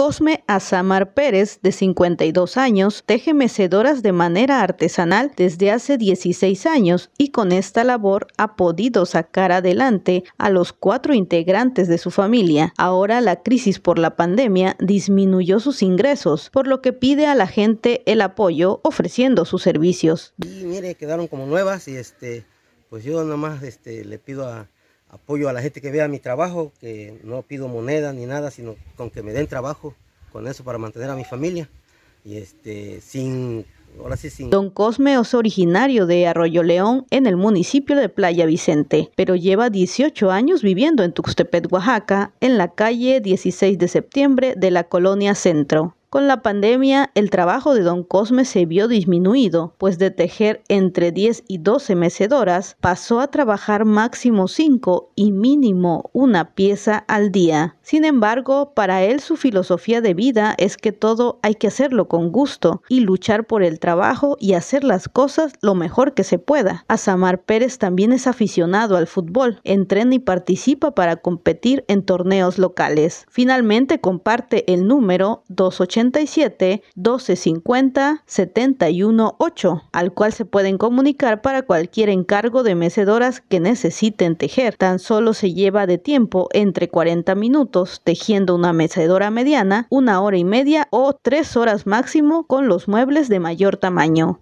Cosme Azamar Pérez, de 52 años, teje mecedoras de manera artesanal desde hace 16 años y con esta labor ha podido sacar adelante a los cuatro integrantes de su familia. Ahora la crisis por la pandemia disminuyó sus ingresos, por lo que pide a la gente el apoyo ofreciendo sus servicios. Y mire, quedaron como nuevas y este, pues yo nada más este, le pido a apoyo a la gente que vea mi trabajo, que no pido moneda ni nada, sino con que me den trabajo con eso para mantener a mi familia. Y este, sin, ahora sí, sin... Don Cosme es originario de Arroyo León, en el municipio de Playa Vicente, pero lleva 18 años viviendo en Tuxtepec, Oaxaca, en la calle 16 de septiembre de la colonia Centro. Con la pandemia, el trabajo de don Cosme se vio disminuido, pues de tejer entre 10 y 12 mecedoras pasó a trabajar máximo 5 y mínimo una pieza al día. Sin embargo, para él su filosofía de vida es que todo hay que hacerlo con gusto y luchar por el trabajo y hacer las cosas lo mejor que se pueda. Asamar Pérez también es aficionado al fútbol, entrena y participa para competir en torneos locales. Finalmente comparte el número 280 87 1250 718, al cual se pueden comunicar para cualquier encargo de mecedoras que necesiten tejer. Tan solo se lleva de tiempo entre 40 minutos tejiendo una mecedora mediana, una hora y media o tres horas máximo con los muebles de mayor tamaño.